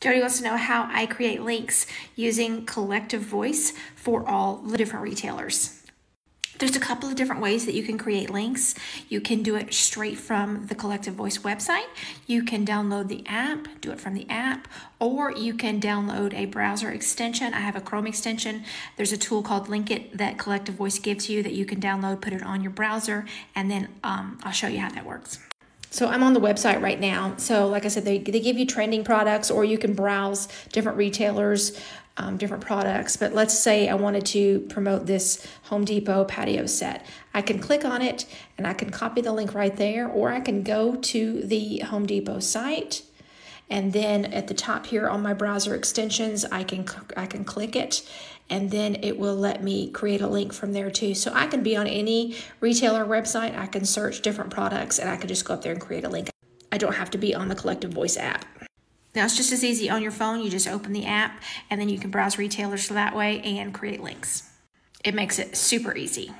Jody wants to know how I create links using Collective Voice for all the different retailers. There's a couple of different ways that you can create links. You can do it straight from the Collective Voice website. You can download the app, do it from the app, or you can download a browser extension. I have a Chrome extension. There's a tool called Linkit that Collective Voice gives you that you can download, put it on your browser, and then um, I'll show you how that works. So I'm on the website right now. So like I said, they, they give you trending products or you can browse different retailers um, different products. But let's say I wanted to promote this Home Depot patio set. I can click on it and I can copy the link right there, or I can go to the Home Depot site. And then at the top here on my browser extensions, I can I can click it and then it will let me create a link from there too. So I can be on any retailer website, I can search different products and I can just go up there and create a link. I don't have to be on the Collective Voice app. Now it's just as easy on your phone. You just open the app and then you can browse retailers that way and create links. It makes it super easy.